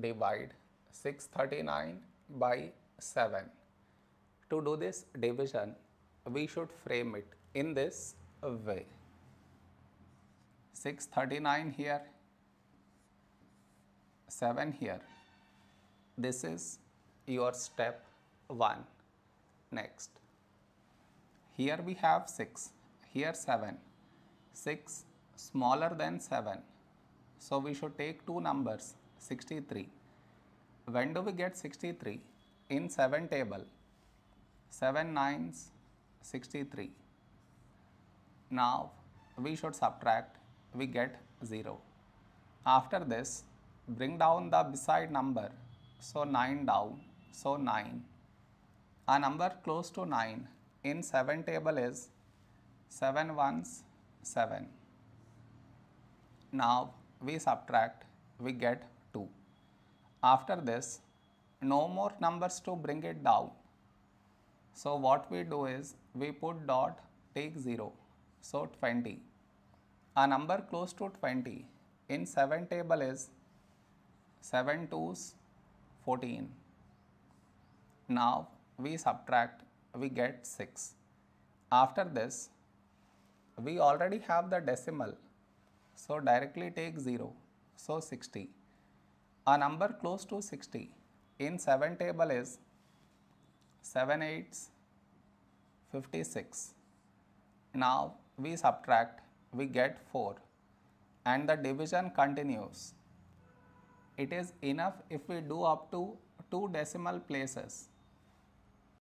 divide 639 by 7. To do this division, we should frame it in this way. 639 here, 7 here. This is your step 1. Next, here we have 6, here 7. 6 smaller than 7. So we should take two numbers 63. When do we get 63? In 7 table. 7 nines 63. Now we should subtract, we get 0. After this, bring down the beside number. So 9 down, so 9. A number close to 9 in 7 table is 7 ones 7. Now we subtract, we get 2. After this, no more numbers to bring it down. So what we do is we put dot, take 0. So 20. A number close to 20 in 7 table is 7 twos 14. Now we subtract, we get 6. After this, we already have the decimal, so directly take 0, so 60. A number close to 60 in 7 table is 7 8s 56. Now we subtract, we get 4 and the division continues. It is enough if we do up to 2 decimal places